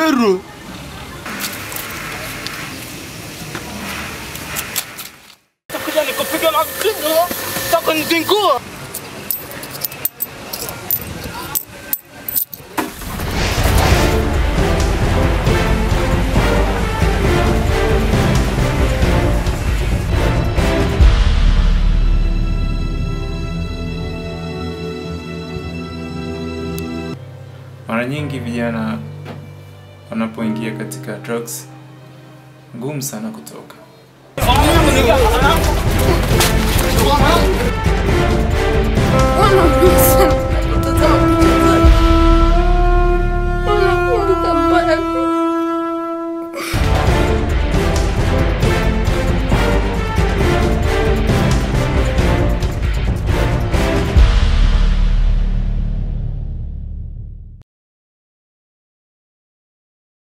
Gero. Takuja nikupiga na mpigo. Taka nizingua. Mara nyingi vijana wanapoingia katika drugs ngumu sana kutoka.